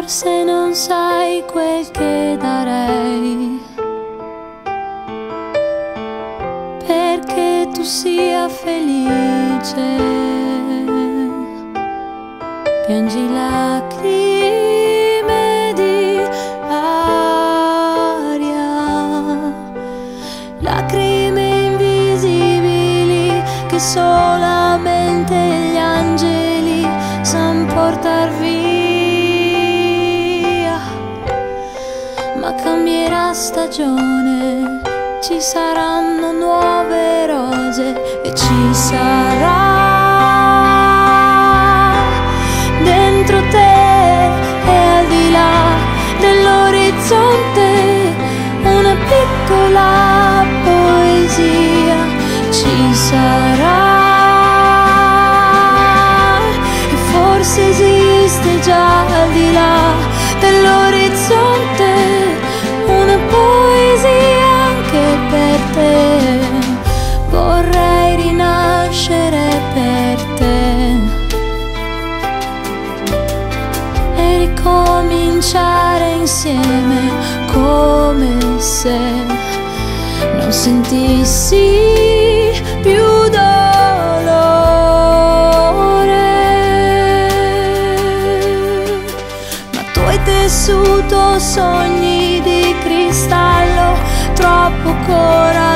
forse non sai quel che darei perché tu sia felice. Piangi lacrime cambierà stagione, ci saranno nuove rose e ci sarà dentro te e al di là dell'orizzonte una piccola poesia ci sarà. E forse esiste già al di là insieme come se non sentissi più dolore. Ma tu hai tessuto sogni di cristallo troppo coraggiosi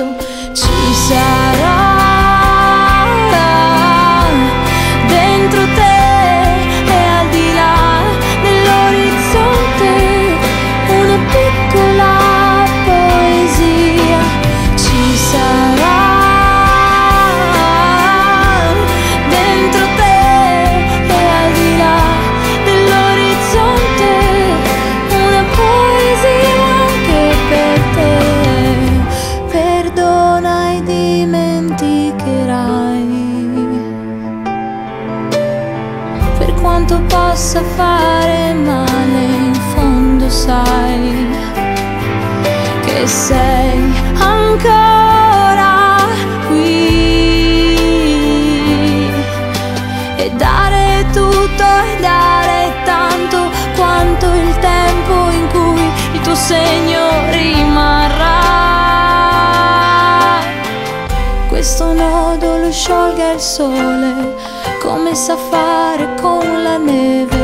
rimpianto ci sarà sei ancora qui. E dare tutto e dare tanto quanto il tempo in cui il tuo segno rimarrà. Questo nodo lo sciolga il sole come sa fare con la neve